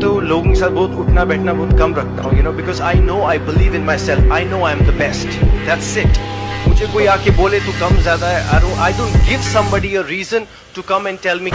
तो लोगों के साथ बहुत उठना बैठना बहुत कम रखता हूँ you know because I know I believe in myself I know I am the best that's it मुझे कोई आके बोले, तू कम ज़्यादा है. I don't give somebody a reason to come and tell me